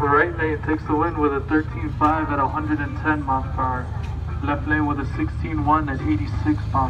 right lane takes the win with a 13.5 at 110 miles per hour. Left lane with a 16.1 at 86 miles